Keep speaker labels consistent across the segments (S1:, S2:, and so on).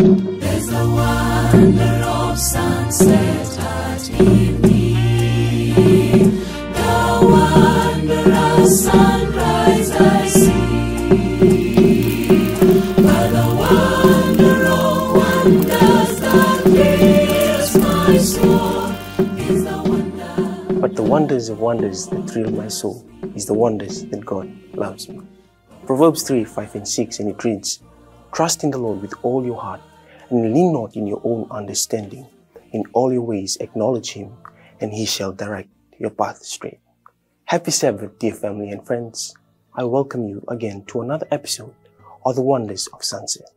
S1: There's the wonder of sunset at evening. The wonder of sunrise I see. But the wonder of wonders that fills my soul is the wonder.
S2: But the wonders of wonders that thrill my soul is the wonders that God loves me. Proverbs 3 5 and 6, and it reads, Trust in the Lord with all your heart, and lean not in your own understanding. In all your ways acknowledge Him, and He shall direct your path straight. Happy Sabbath, dear family and friends. I welcome you again to another episode of the Wonders of Sunset.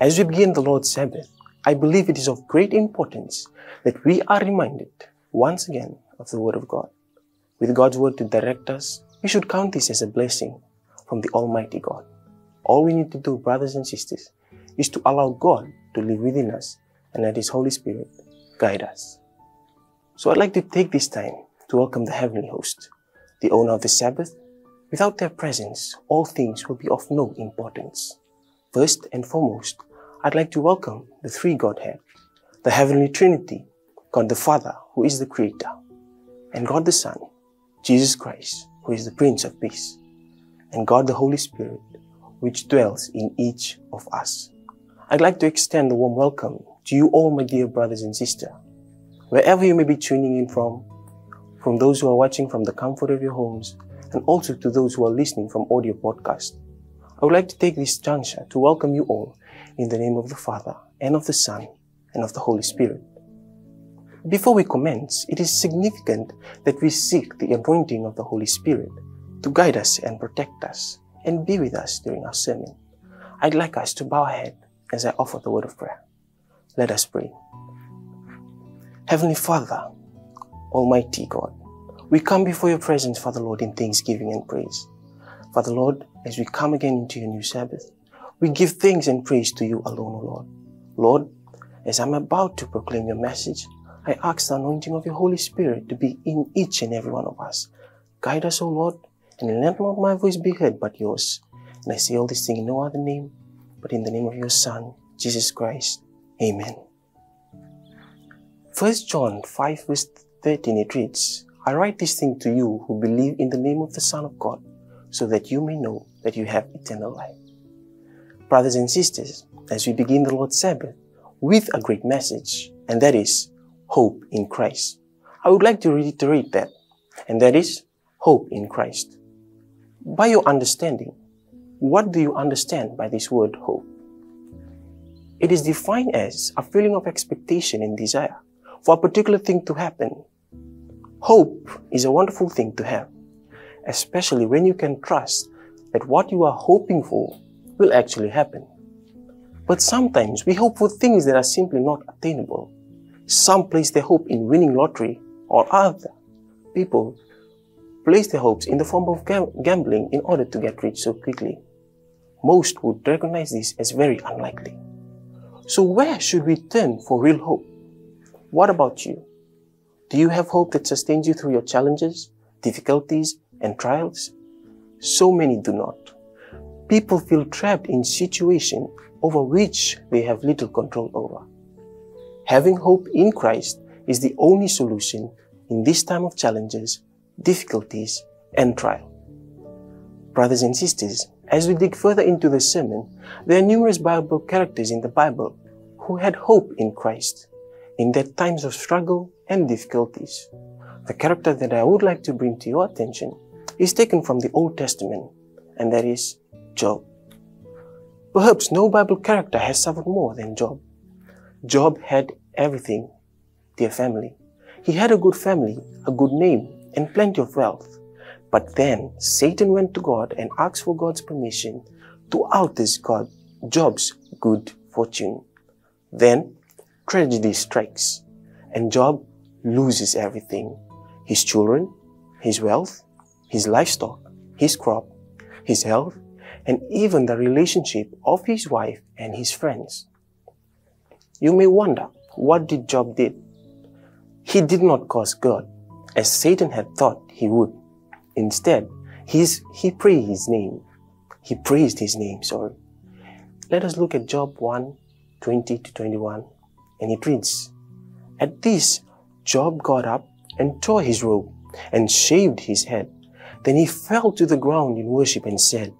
S2: As we begin the Lord's Sabbath, I believe it is of great importance that we are reminded once again of the Word of God. With God's Word to direct us, we should count this as a blessing from the Almighty God. All we need to do, brothers and sisters, is to allow God to live within us and let His Holy Spirit guide us. So I'd like to take this time to welcome the Heavenly Host, the owner of the Sabbath. Without their presence, all things will be of no importance. First and foremost, I'd like to welcome the three Godhead, the Heavenly Trinity, God the Father, who is the Creator, and God the Son, Jesus Christ, who is the Prince of Peace, and God the Holy Spirit, which dwells in each of us. I'd like to extend a warm welcome to you all, my dear brothers and sisters, wherever you may be tuning in from, from those who are watching from the comfort of your homes, and also to those who are listening from audio podcast. I would like to take this juncture to welcome you all in the name of the Father, and of the Son, and of the Holy Spirit. Before we commence, it is significant that we seek the anointing of the Holy Spirit to guide us and protect us and be with us during our sermon. I'd like us to bow our head as I offer the word of prayer. Let us pray. Heavenly Father, Almighty God, we come before your presence, Father Lord, in thanksgiving and praise. Father Lord, as we come again into your new Sabbath, we give thanks and praise to you alone, O Lord. Lord, as I'm about to proclaim your message, I ask the anointing of your Holy Spirit to be in each and every one of us. Guide us, O Lord, and let not my voice be heard but yours. And I say all this thing in no other name, but in the name of your Son, Jesus Christ. Amen. 1 John 5 verse 13 it reads, I write this thing to you who believe in the name of the Son of God, so that you may know that you have eternal life. Brothers and sisters, as we begin the Lord's Sabbath with a great message, and that is hope in Christ. I would like to reiterate that, and that is hope in Christ. By your understanding, what do you understand by this word hope? It is defined as a feeling of expectation and desire for a particular thing to happen. Hope is a wonderful thing to have, especially when you can trust that what you are hoping for will actually happen. But sometimes we hope for things that are simply not attainable. Some place their hope in winning lottery or other people place their hopes in the form of gam- gambling in order to get rich so quickly. Most would recognize this as very unlikely. So where should we turn for real hope? What about you? Do you have hope that sustains you through your challenges, difficulties, and trials? So many do not. People feel trapped in situations over which they have little control over. Having hope in Christ is the only solution in this time of challenges, difficulties, and trial. Brothers and sisters, as we dig further into the sermon, there are numerous Bible characters in the Bible who had hope in Christ in their times of struggle and difficulties. The character that I would like to bring to your attention is taken from the Old Testament, and that is Job. Perhaps no Bible character has suffered more than Job. Job had everything, dear family. He had a good family, a good name, and plenty of wealth. But then Satan went to God and asked for God's permission to out alter God, Job's good fortune. Then tragedy strikes, and Job loses everything his children, his wealth, his livestock, his crop, his health, and even the relationship of his wife and his friends. You may wonder, what did Job did? He did not curse God, as Satan had thought he would. Instead, he's, he praised his name. He praised his name, sorry. Let us look at Job 1, 20 to 21. And it reads, At this, Job got up and tore his robe and shaved his head. Then he fell to the ground in worship and said,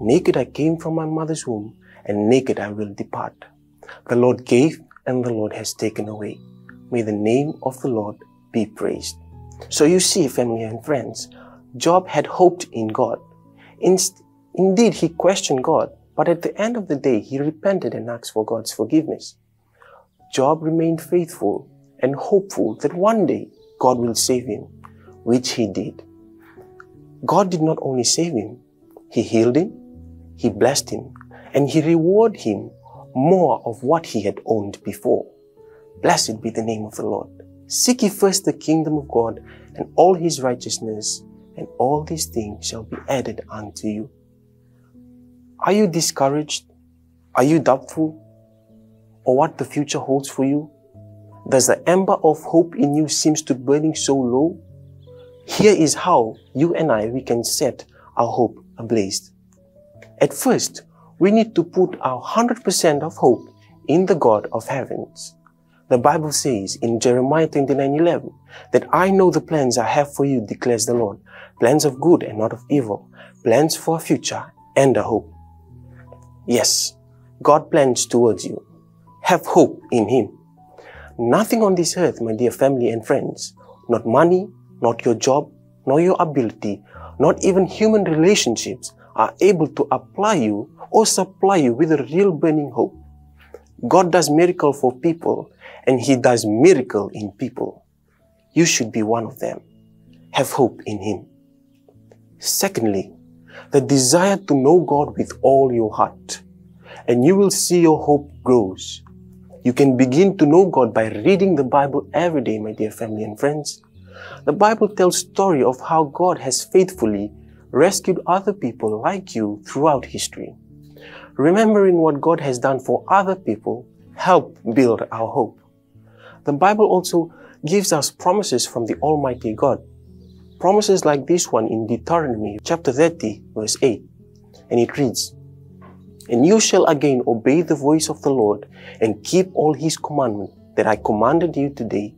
S2: Naked I came from my mother's womb, and naked I will depart. The Lord gave, and the Lord has taken away. May the name of the Lord be praised. So you see, family and friends, Job had hoped in God. Inst- indeed, he questioned God, but at the end of the day, he repented and asked for God's forgiveness. Job remained faithful and hopeful that one day God will save him, which he did. God did not only save him, he healed him, he blessed him, and he rewarded him more of what he had owned before. Blessed be the name of the Lord. Seek ye first the kingdom of God and all his righteousness, and all these things shall be added unto you. Are you discouraged? Are you doubtful? Or what the future holds for you? Does the ember of hope in you seems to be burning so low? Here is how you and I, we can set our hope ablaze. At first, we need to put our 100% of hope in the God of heavens. The Bible says in Jeremiah 29:11 that I know the plans I have for you, declares the Lord, plans of good and not of evil, plans for a future and a hope. Yes, God plans towards you. Have hope in Him. Nothing on this earth, my dear family and friends, not money, not your job, nor your ability, not even human relationships are able to apply you or supply you with a real burning hope. God does miracle for people and he does miracle in people. You should be one of them. Have hope in him. Secondly, the desire to know God with all your heart. And you will see your hope grows. You can begin to know God by reading the Bible every day, my dear family and friends. The Bible tells story of how God has faithfully rescued other people like you throughout history. Remembering what God has done for other people help build our hope. The Bible also gives us promises from the Almighty God. Promises like this one in Deuteronomy chapter 30 verse 8. And it reads, And you shall again obey the voice of the Lord and keep all his commandments that I commanded you today.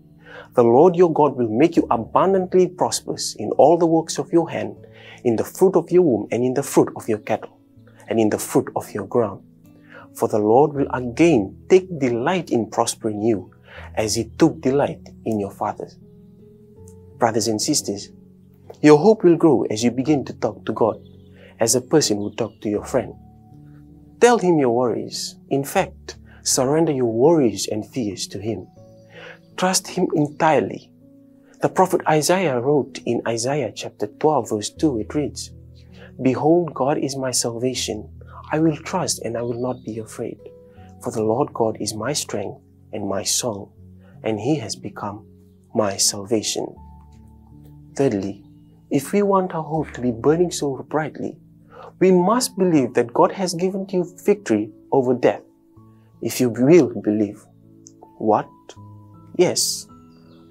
S2: The Lord your God will make you abundantly prosperous in all the works of your hand, in the fruit of your womb and in the fruit of your cattle, and in the fruit of your ground. For the Lord will again take delight in prospering you, as he took delight in your fathers. Brothers and sisters, your hope will grow as you begin to talk to God as a person would talk to your friend. Tell him your worries. In fact, surrender your worries and fears to him. Trust him entirely. The prophet Isaiah wrote in Isaiah chapter 12 verse 2, it reads, Behold, God is my salvation. I will trust and I will not be afraid. For the Lord God is my strength and my song, and he has become my salvation. Thirdly, if we want our hope to be burning so brightly, we must believe that God has given you victory over death. If you will believe. What? Yes.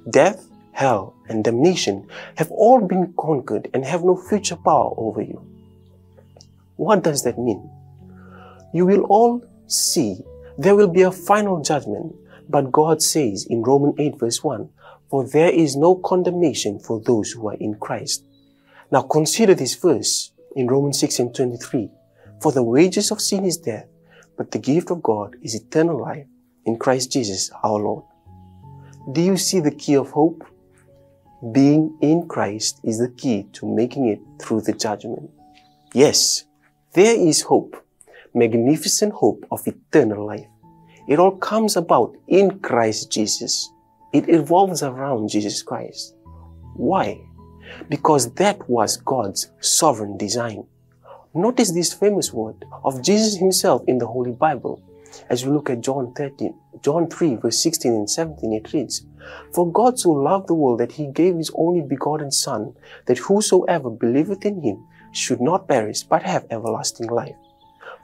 S2: Death, hell, and damnation have all been conquered and have no future power over you. What does that mean? You will all see there will be a final judgment, but God says in Romans 8 verse 1, for there is no condemnation for those who are in Christ. Now consider this verse in Romans 6 and 23. For the wages of sin is death, but the gift of God is eternal life in Christ Jesus our Lord. Do you see the key of hope? Being in Christ is the key to making it through the judgment. Yes, there is hope, magnificent hope of eternal life. It all comes about in Christ Jesus. It evolves around Jesus Christ. Why? Because that was God's sovereign design. Notice this famous word of Jesus himself in the Holy Bible. As we look at John 13, John 3 verse 16 and 17, it reads, For God so loved the world that he gave his only begotten Son, that whosoever believeth in him should not perish, but have everlasting life.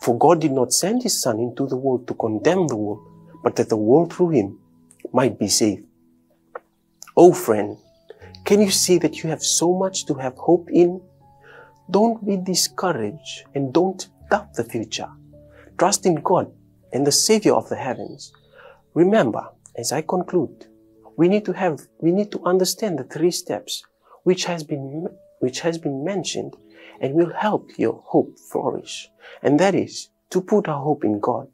S2: For God did not send his Son into the world to condemn the world, but that the world through him might be saved. Oh friend, can you see that you have so much to have hope in? Don't be discouraged and don't doubt the future. Trust in God and the Savior of the heavens. Remember, as I conclude, we need to have, we need to understand the three steps which has been, which has been mentioned and will help your hope flourish. And that is to put our hope in God.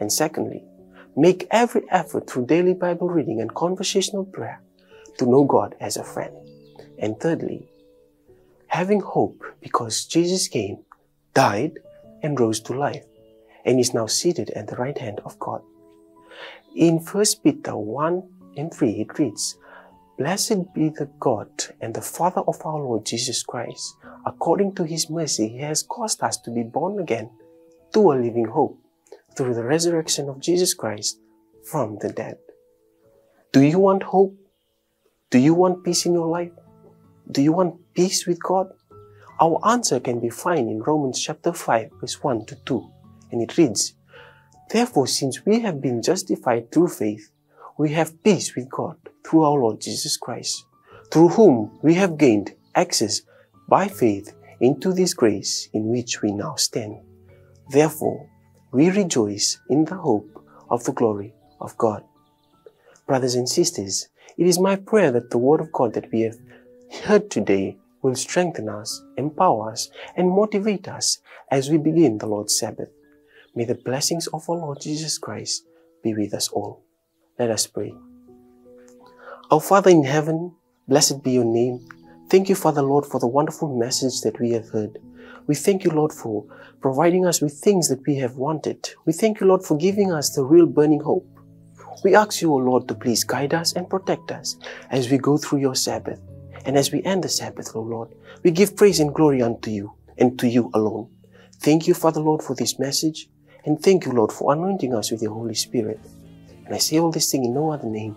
S2: And secondly, make every effort through daily Bible reading and conversational prayer to know God as a friend. And thirdly, having hope because Jesus came, died, and rose to life, and is now seated at the right hand of God. In 1 Peter 1 and 3, it reads, Blessed be the God and the Father of our Lord Jesus Christ. According to his mercy, he has caused us to be born again to a living hope through the resurrection of Jesus Christ from the dead. Do you want hope? Do you want peace in your life? Do you want peace with God? Our answer can be found in Romans chapter 5 verse 1 to 2 and it reads, Therefore since we have been justified through faith, we have peace with God through our Lord Jesus Christ, through whom we have gained access by faith into this grace in which we now stand. Therefore, we rejoice in the hope of the glory of God. Brothers and sisters, it is my prayer that the word of God that we have heard today will strengthen us, empower us, and motivate us as we begin the Lord's Sabbath. May the blessings of our Lord Jesus Christ be with us all. Let us pray. Our Father in heaven, blessed be your name. Thank you, Father Lord, for the wonderful message that we have heard. We thank you, Lord, for providing us with things that we have wanted. We thank you, Lord, for giving us the real burning hope. We ask you, O Lord, to please guide us and protect us as we go through your Sabbath. And as we end the Sabbath, O Lord, we give praise and glory unto you and to you alone. Thank you, Father Lord, for this message. And thank you, Lord, for anointing us with your Holy Spirit. And I say all this thing in no other name,